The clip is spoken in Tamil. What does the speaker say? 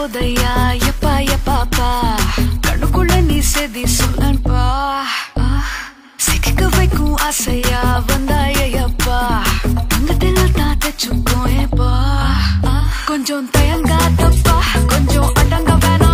போதையா? எப்பா எப்பாப்பா கண்ணுக்குள்ள நீ செதி சொல்லன்பா சிக்க வைக்கும் ஆசையா? வந்தாயப்பா தங்கத்தில் தான் தச்சுக்கோயப்பா கொஞ்சம் தயங்காதப்பா. கொஞ்சம் அடங்க வேணாம்.